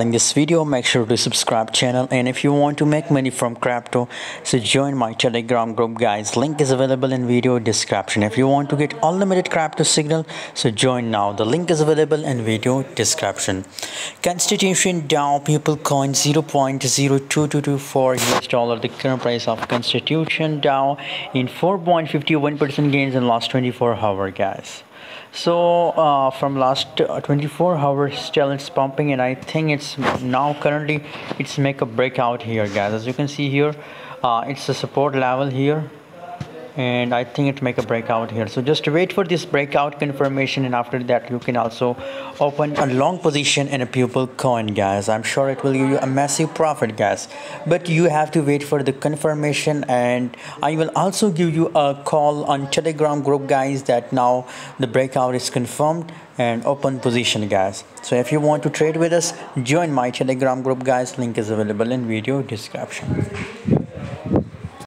in this video make sure to subscribe channel and if you want to make money from crypto so join my telegram group guys. Link is available in video description. If you want to get unlimited crypto signal so join now. The link is available in video description. Constitution dao people coin 0.02224 us dollar. The current price of constitution dao in 4.51 percent gains in last 24 hour guys so uh, from last uh, 24 hours still it's pumping? And i think it's now currently it's make a breakout here guys. As you can see here uh, it's a support level here and I think it make a breakout here. So just wait for this breakout confirmation and after that you can also open a long position in a people coin guys. I'm sure it will give you a massive profit guys. But you have to wait for the confirmation and I will also give you a call on telegram group guys that now the breakout is confirmed and open position guys. So if you want to trade with us join my telegram group guys. Link is available in video description